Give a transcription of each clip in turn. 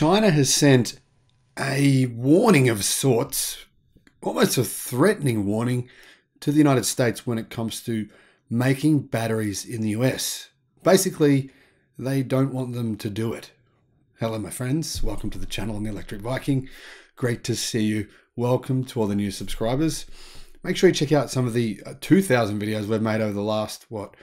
China has sent a warning of sorts, almost a threatening warning, to the United States when it comes to making batteries in the US. Basically, they don't want them to do it. Hello, my friends. Welcome to the channel. I'm the Electric Viking. Great to see you. Welcome to all the new subscribers. Make sure you check out some of the uh, 2,000 videos we've made over the last, what,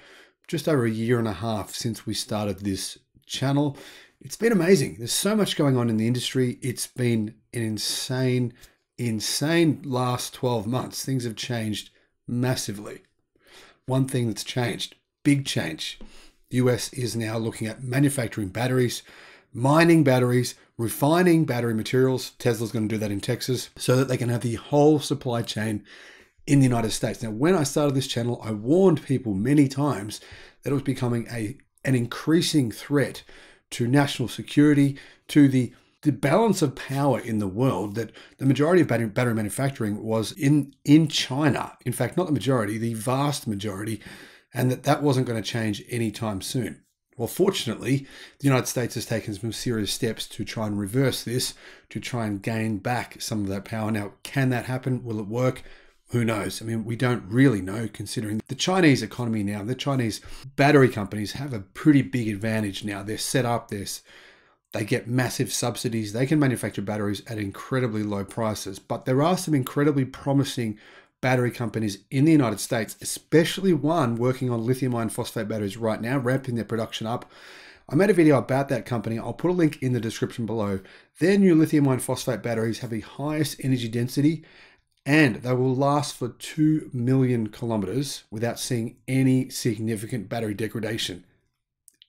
just over a year and a half since we started this channel. It's been amazing. There's so much going on in the industry. It's been an insane, insane last 12 months. Things have changed massively. One thing that's changed, big change. The US is now looking at manufacturing batteries, mining batteries, refining battery materials. Tesla's going to do that in Texas so that they can have the whole supply chain in the United States. Now, when I started this channel, I warned people many times that it was becoming a an increasing threat to national security, to the the balance of power in the world that the majority of battery, battery manufacturing was in in China. In fact, not the majority, the vast majority, and that that wasn't going to change anytime soon. Well, fortunately, the United States has taken some serious steps to try and reverse this, to try and gain back some of that power. Now, can that happen? Will it work? Who knows? I mean, we don't really know considering the Chinese economy now, the Chinese battery companies have a pretty big advantage now. They're set up, this they get massive subsidies. They can manufacture batteries at incredibly low prices. But there are some incredibly promising battery companies in the United States, especially one working on lithium iron phosphate batteries right now, ramping their production up. I made a video about that company. I'll put a link in the description below. Their new lithium iron phosphate batteries have the highest energy density and they will last for 2 million kilometers without seeing any significant battery degradation.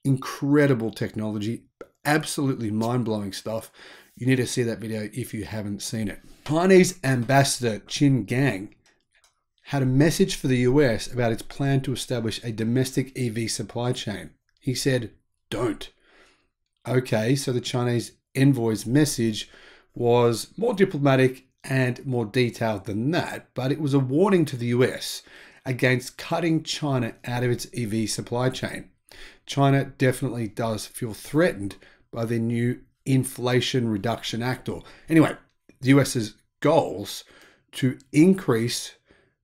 Incredible technology, absolutely mind blowing stuff. You need to see that video if you haven't seen it. Chinese ambassador Qin Gang had a message for the US about its plan to establish a domestic EV supply chain. He said, Don't. Okay, so the Chinese envoy's message was more diplomatic and more detailed than that, but it was a warning to the US against cutting China out of its EV supply chain. China definitely does feel threatened by the new Inflation Reduction Act, or anyway, the US's goals to increase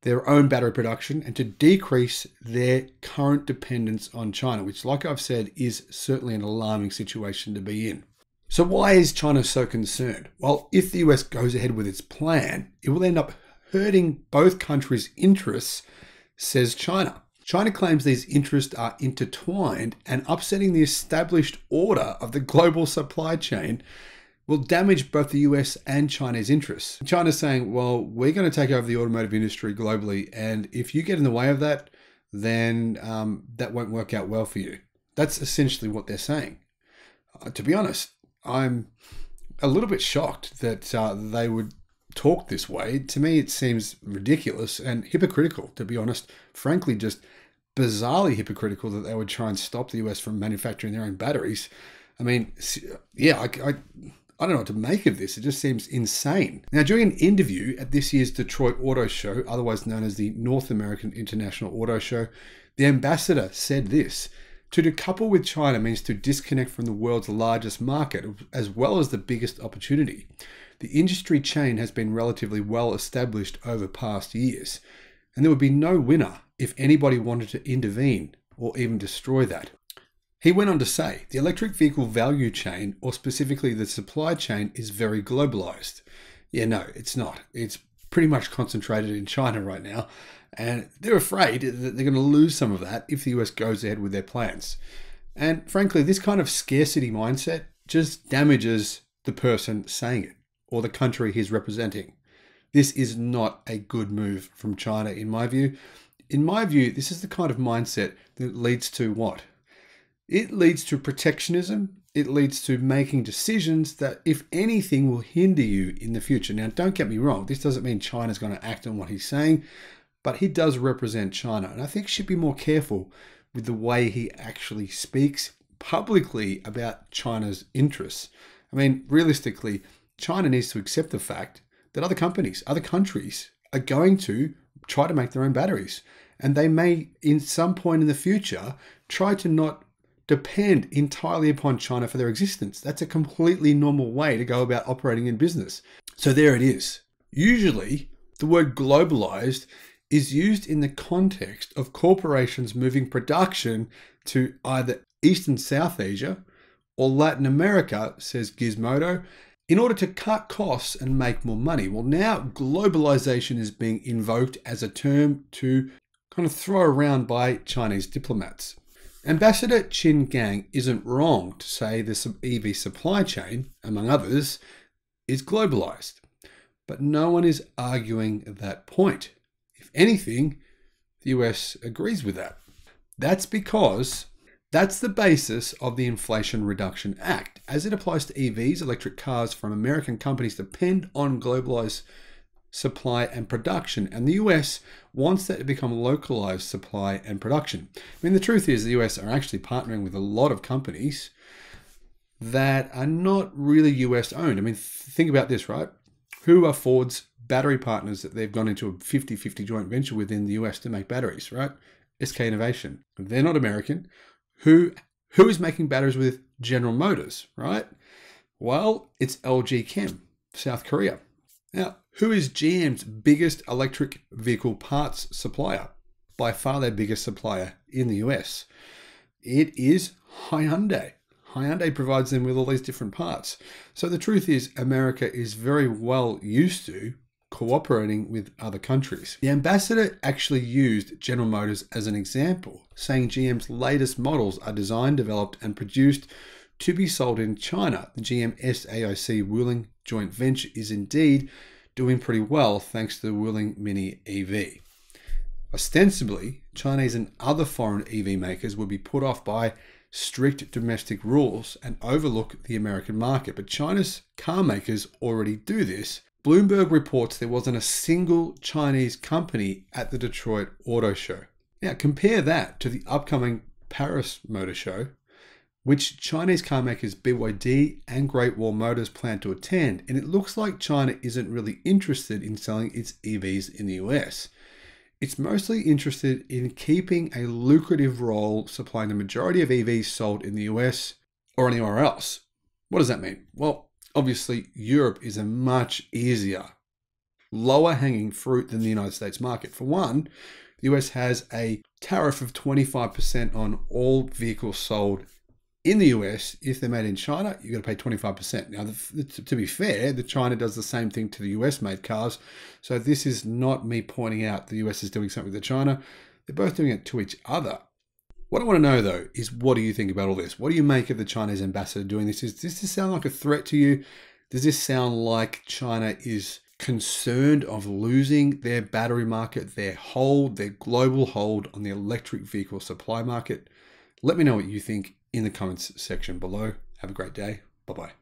their own battery production and to decrease their current dependence on China, which, like I've said, is certainly an alarming situation to be in. So, why is China so concerned? Well, if the US goes ahead with its plan, it will end up hurting both countries' interests, says China. China claims these interests are intertwined and upsetting the established order of the global supply chain will damage both the US and China's interests. China's saying, well, we're going to take over the automotive industry globally, and if you get in the way of that, then um, that won't work out well for you. That's essentially what they're saying. Uh, to be honest, I'm a little bit shocked that uh, they would talk this way. To me, it seems ridiculous and hypocritical, to be honest. Frankly, just bizarrely hypocritical that they would try and stop the US from manufacturing their own batteries. I mean, yeah, I, I, I don't know what to make of this. It just seems insane. Now, during an interview at this year's Detroit Auto Show, otherwise known as the North American International Auto Show, the ambassador said this to decouple with China means to disconnect from the world's largest market as well as the biggest opportunity. The industry chain has been relatively well established over past years, and there would be no winner if anybody wanted to intervene or even destroy that. He went on to say the electric vehicle value chain, or specifically the supply chain, is very globalized. Yeah, no, it's not. It's pretty much concentrated in China right now, and they're afraid that they're going to lose some of that if the US goes ahead with their plans. And frankly, this kind of scarcity mindset just damages the person saying it or the country he's representing. This is not a good move from China, in my view. In my view, this is the kind of mindset that leads to what? It leads to protectionism. It leads to making decisions that, if anything, will hinder you in the future. Now, don't get me wrong, this doesn't mean China's going to act on what he's saying but he does represent China. And I think should be more careful with the way he actually speaks publicly about China's interests. I mean, realistically, China needs to accept the fact that other companies, other countries are going to try to make their own batteries. And they may, in some point in the future, try to not depend entirely upon China for their existence. That's a completely normal way to go about operating in business. So there it is. Usually, the word globalized is used in the context of corporations moving production to either East and South Asia or Latin America, says Gizmodo, in order to cut costs and make more money. Well, now globalization is being invoked as a term to kind of throw around by Chinese diplomats. Ambassador Qin Gang isn't wrong to say the EV supply chain, among others, is globalized. But no one is arguing that point. Anything, the US agrees with that. That's because that's the basis of the Inflation Reduction Act. As it applies to EVs, electric cars from American companies depend on globalized supply and production, and the US wants that to become localized supply and production. I mean, the truth is, the US are actually partnering with a lot of companies that are not really US owned. I mean, think about this, right? Who are Ford's battery partners that they've gone into a 50 50 joint venture with in the US to make batteries, right? SK Innovation. They're not American. Who who is making batteries with General Motors, right? Well, it's LG Chem, South Korea. Now, who is GM's biggest electric vehicle parts supplier? By far their biggest supplier in the US. It is Hyundai. Hyundai provides them with all these different parts. So the truth is, America is very well used to cooperating with other countries. The ambassador actually used General Motors as an example, saying GM's latest models are designed, developed, and produced to be sold in China. The GM SAIC Wuling joint venture is indeed doing pretty well thanks to the Wuling Mini EV. Ostensibly, Chinese and other foreign EV makers would be put off by strict domestic rules and overlook the American market, but China's car makers already do this Bloomberg reports there wasn't a single Chinese company at the Detroit Auto Show. Now, compare that to the upcoming Paris Motor Show, which Chinese car makers BYD and Great Wall Motors plan to attend, and it looks like China isn't really interested in selling its EVs in the US. It's mostly interested in keeping a lucrative role supplying the majority of EVs sold in the US or anywhere else. What does that mean? Well, obviously Europe is a much easier, lower hanging fruit than the United States market. For one, the US has a tariff of 25% on all vehicles sold in the US. If they're made in China, you've got to pay 25%. Now, to be fair, the China does the same thing to the US made cars. So this is not me pointing out the US is doing something to China. They're both doing it to each other. What I want to know though is what do you think about all this? What do you make of the Chinese ambassador doing this? Is, does this sound like a threat to you? Does this sound like China is concerned of losing their battery market, their hold, their global hold on the electric vehicle supply market? Let me know what you think in the comments section below. Have a great day. Bye bye.